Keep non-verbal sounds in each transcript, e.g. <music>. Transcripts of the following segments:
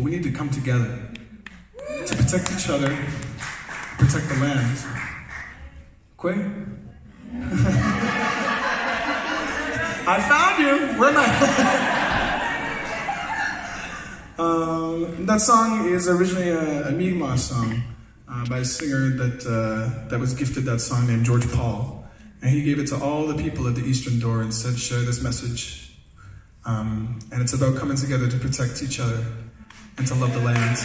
people, we need to come together to protect each other, protect the land. Quay? <laughs> I found you! Where am I? <laughs> Um, that song is originally a, a Mi'kmaq song uh, by a singer that, uh, that was gifted that song named George Paul. And he gave it to all the people at the Eastern Door and said, share this message. Um, and it's about coming together to protect each other and to love the land.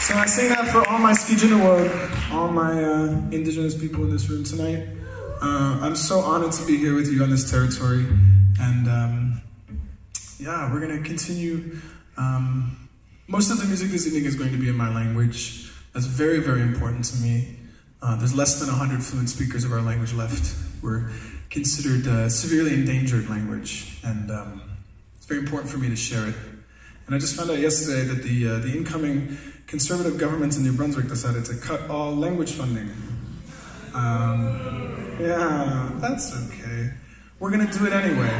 So I sing that for all my Skijinawag, all my uh, indigenous people in this room tonight. Uh, I'm so honored to be here with you on this territory. And um, yeah, we're going to continue. Um, most of the music this evening is going to be in my language. That's very, very important to me. Uh, there's less than 100 fluent speakers of our language left. We're considered uh, severely endangered language, and um, it's very important for me to share it. And I just found out yesterday that the, uh, the incoming conservative government in New Brunswick decided to cut all language funding. Um, yeah, that's okay. We're going to do it anyway.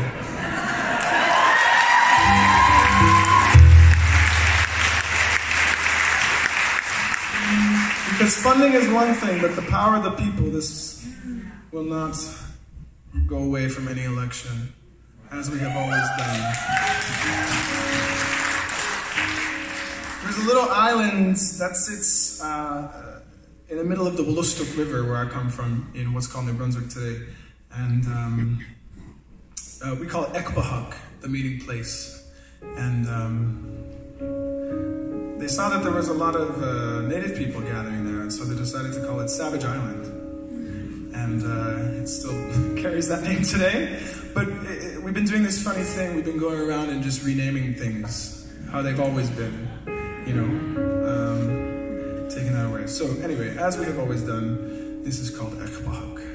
Because funding is one thing, but the power of the people, this will not go away from any election, as we have always done. There's a little island that sits uh, in the middle of the Wolastoq River, where I come from, in what's called New Brunswick today. And um, uh, we call it Eqpahak, the meeting place. And um, they saw that there was a lot of uh, native people gathering there, and so they decided to call it Savage Island. And uh, it still <laughs> carries that name today. But it, it, we've been doing this funny thing. We've been going around and just renaming things how they've always been, you know, um, taking that away. So anyway, as we have always done, this is called Eqpahak.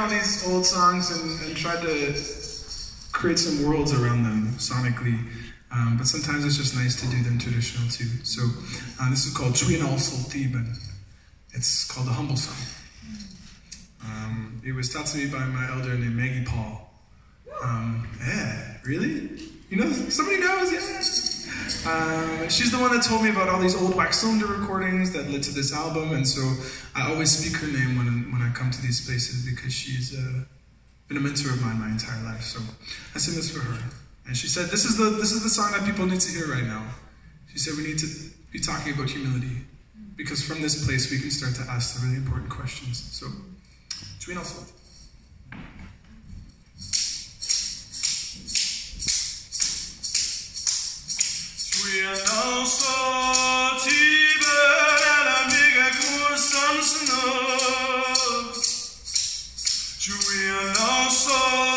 All these old songs and, and tried to create some worlds around them sonically, um, but sometimes it's just nice to do them traditional too. So uh, this is called Chuin Al Sultiban. It's called the Humble Song. Um, it was taught to me by my elder named Maggie Paul. Um, yeah, really? You know, somebody knows, yeah. Um, she's the one that told me about all these old Wax Cylinder recordings that led to this album, and so I always speak her name when, when I come to these places because she's uh, been a mentor of mine my entire life. So I sing this for her, and she said, "This is the this is the song that people need to hear right now." She said, "We need to be talking about humility because from this place we can start to ask the really important questions." So, Tween also. Julia, no, so.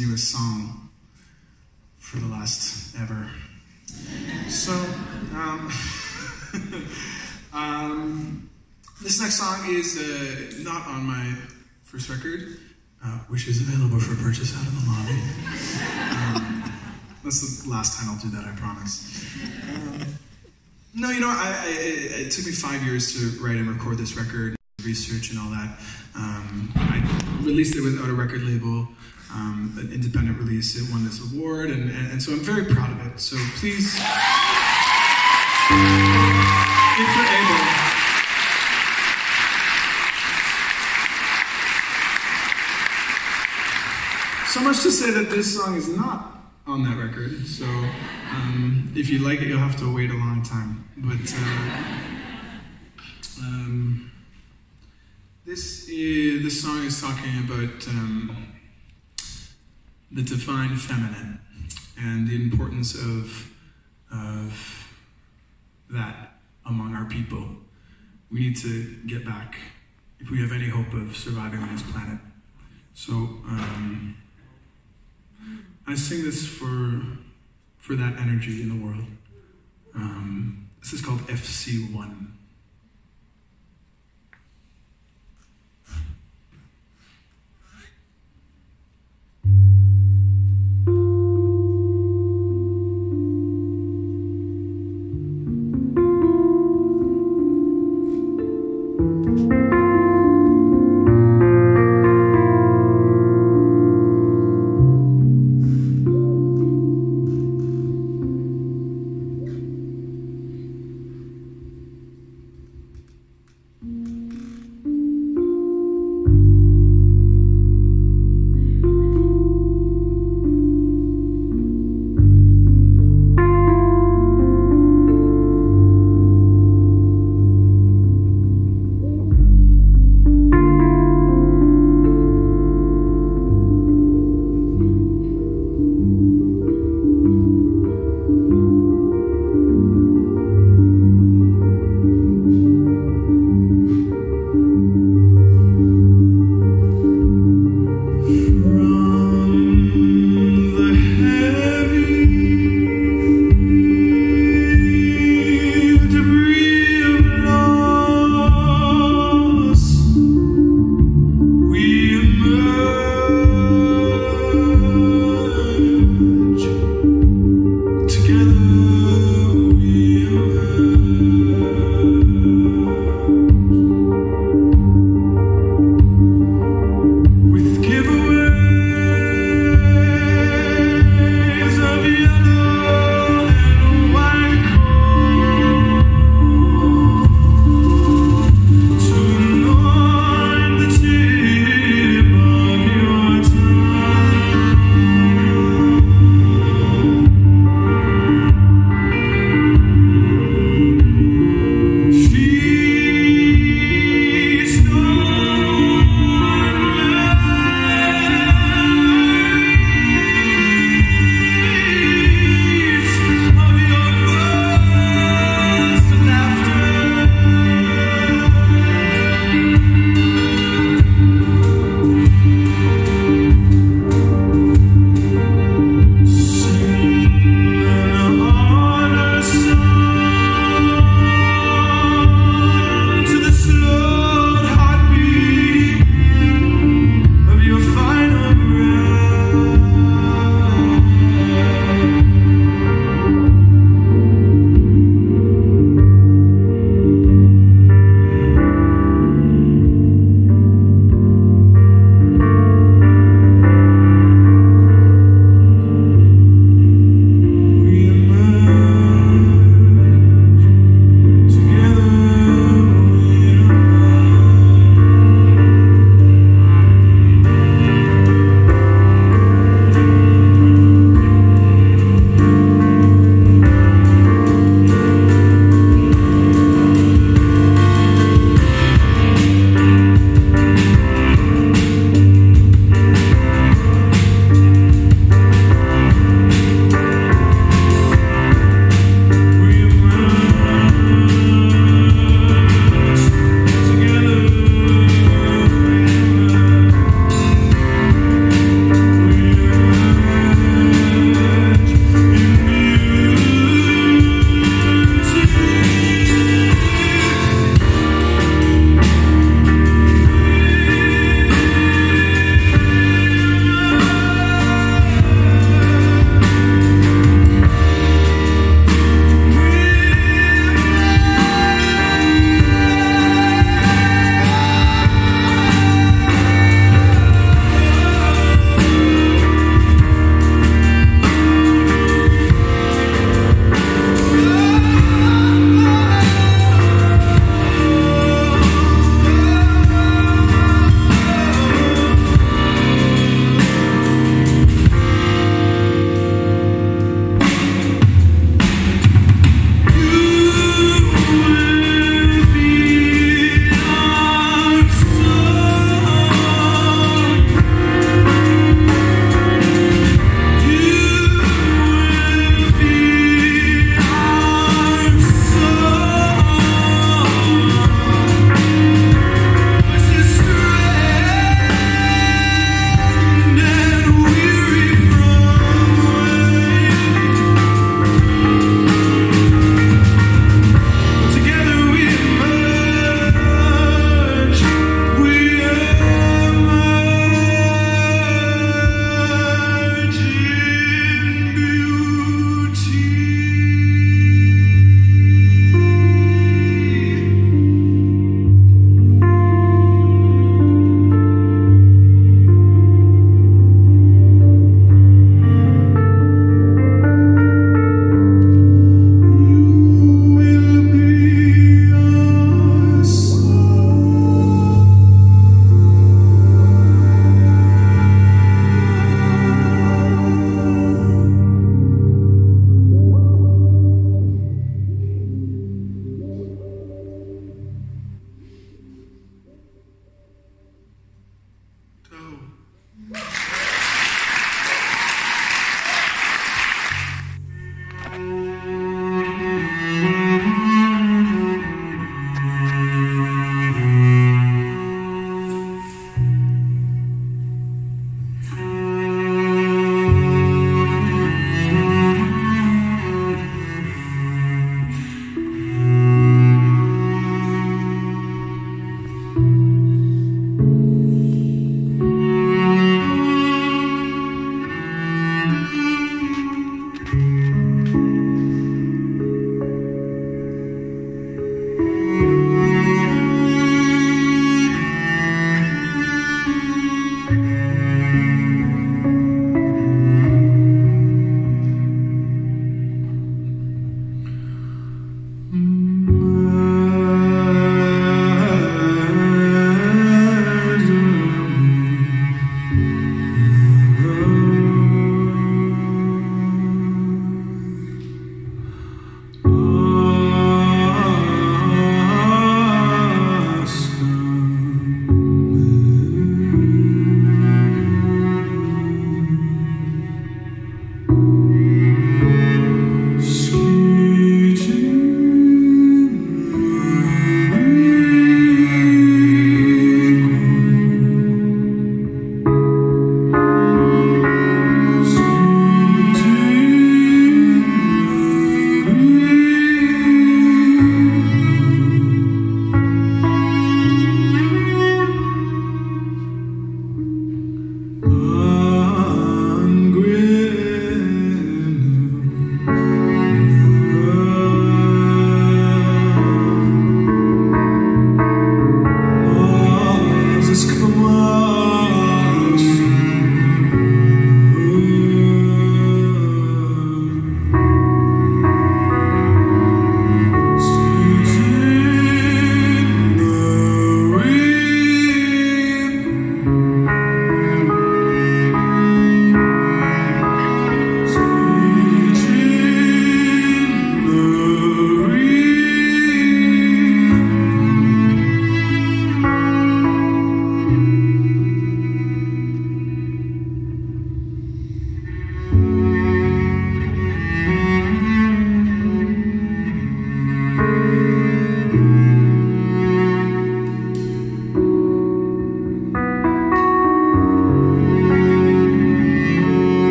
Continuous song for the last ever. So, um, <laughs> um, this next song is uh, not on my first record, uh, which is available for purchase out in the lobby. Um, that's the last time I'll do that, I promise. Um, no, you know, I, I, it took me five years to write and record this record, research and all that. Um, I released it without a record label, um, an independent release. It won this award, and, and, and so I'm very proud of it. So please, if you're able, So much to say that this song is not on that record. So um, if you like it, you'll have to wait a long time. But uh, um, this is, this song is talking about um, the divine feminine and the importance of of that among our people. We need to get back if we have any hope of surviving on this planet. So. Um, I sing this for for that energy in the world. Um, this is called FC1.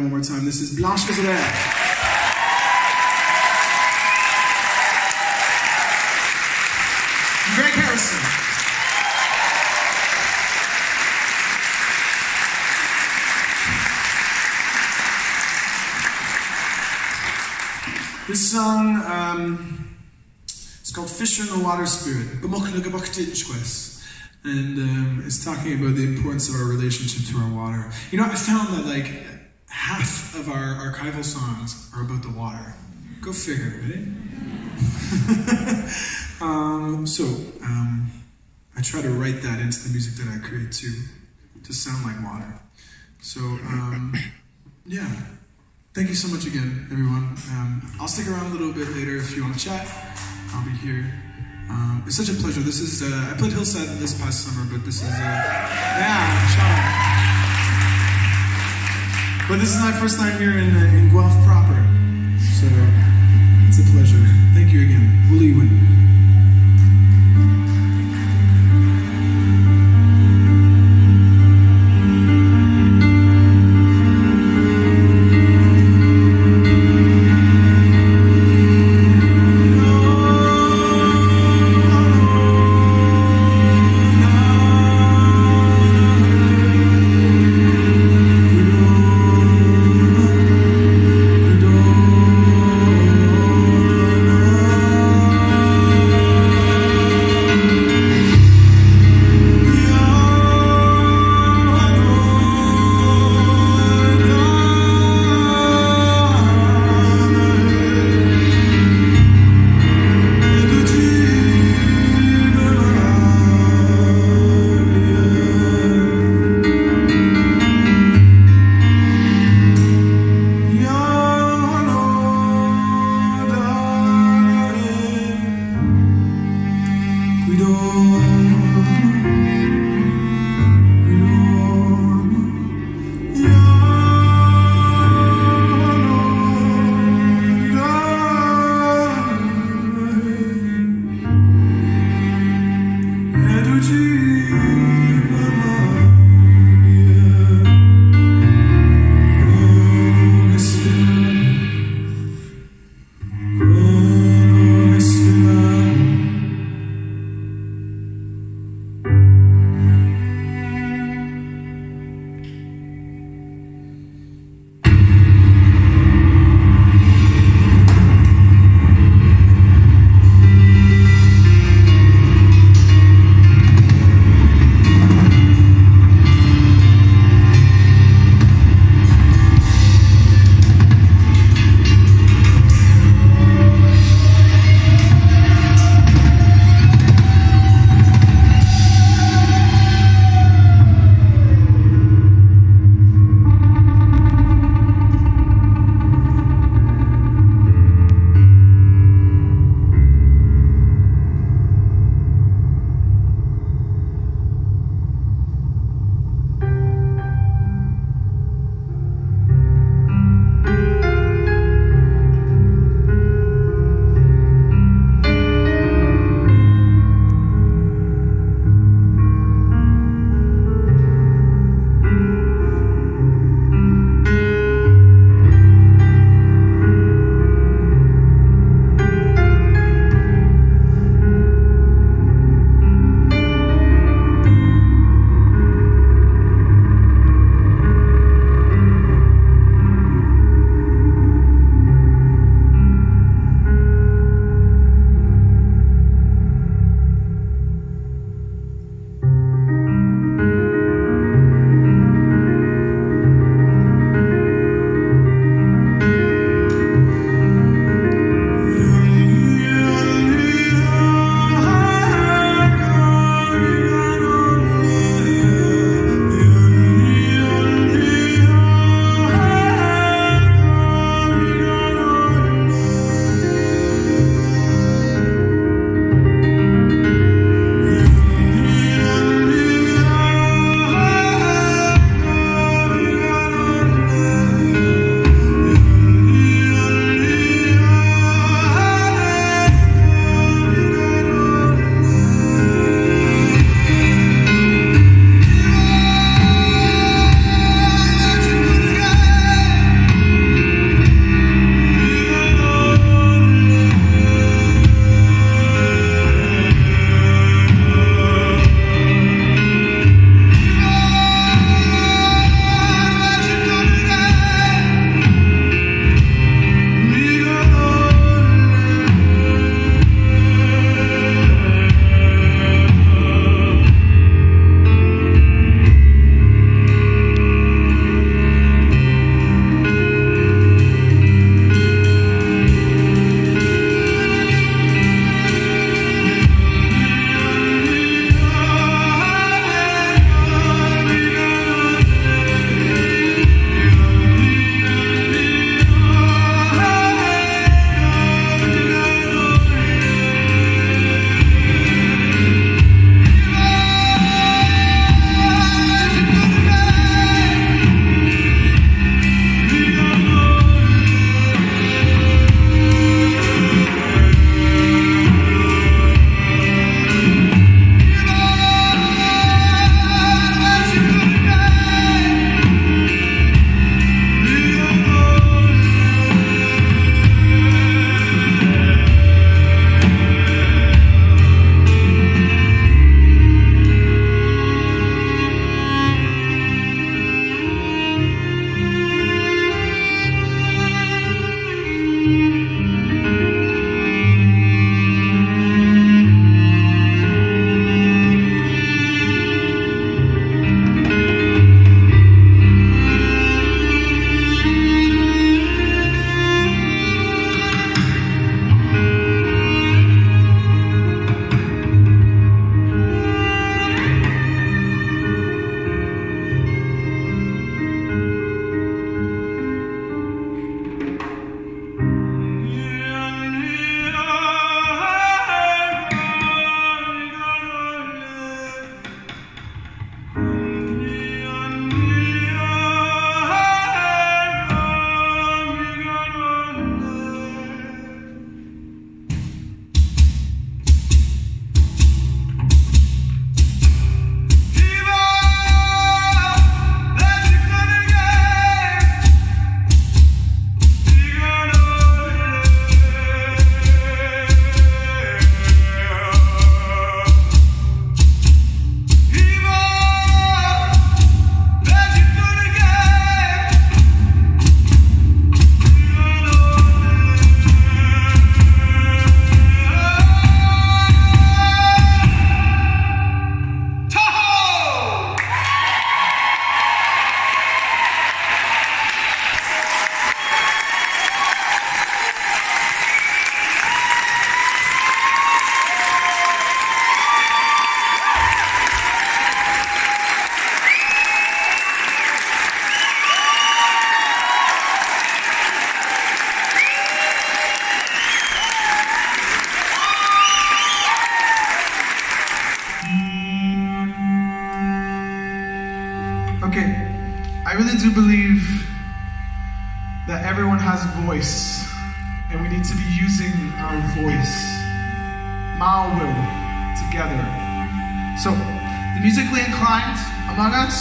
One more time. This is Blanche Cazaret. Greg Harrison. This song um, it's called Fisher in the Water Spirit. And um, it's talking about the importance of our relationship to our water. You know, I found that like half of our archival songs are about the water. Go figure, right? <laughs> um, so um, I try to write that into the music that I create to to sound like water. So um, yeah. Thank you so much again, everyone. Um, I'll stick around a little bit later if you want to chat. I'll be here. Um, it's such a pleasure. This is uh, I played Hillside this past summer, but this is uh, yeah, shout out. But this is my first time here in, uh, in Guelph proper, so it's a pleasure. Thank you again, Willie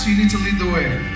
you need to lead the way.